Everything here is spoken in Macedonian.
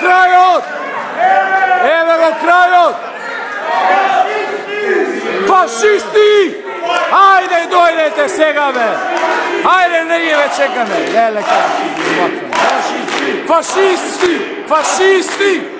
крајот! Еве го крајот! Фашисти! Ајде, дојдете сега, бе! Ајде, не ги ве чекаме! Леле, Фашисти! Фашисти! Фашисти!